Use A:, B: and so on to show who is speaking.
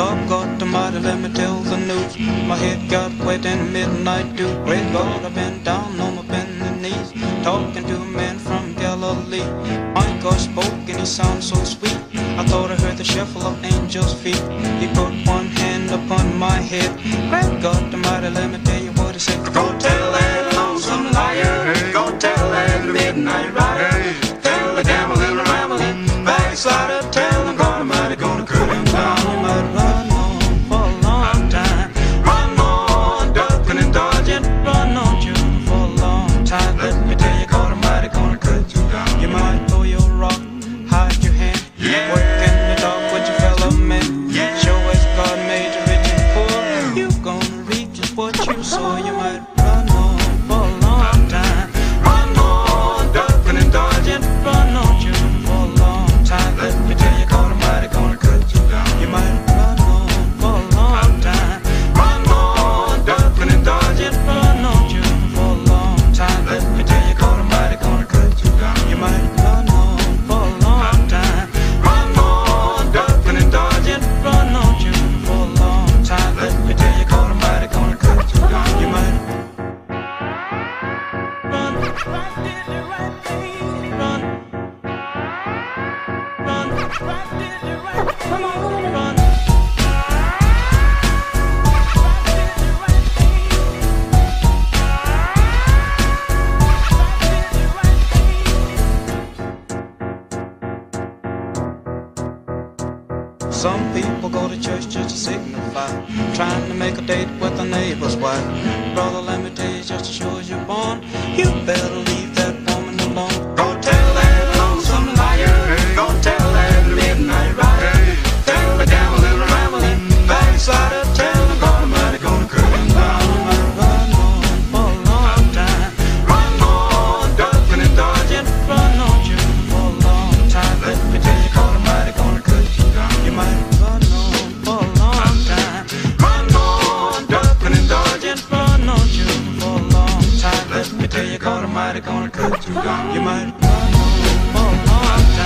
A: Love got the mighty, let me tell the news. My head got wet in midnight dew. Great God, I've been down on my bending knees, talking to a man from Galilee. My God spoke and he sounded so sweet. I thought I heard the shuffle of angels' feet. He put one hand upon my head. Great God, the mighty, let me tell you what he said. Go tell that lonesome liar. Go tell that midnight rider. Some people go to church just to signify, trying to make a date with a neighbor's wife. Brother, let me tell you, just as sure as you're born, you better leave gonna cut you down. You might run, run, run, run.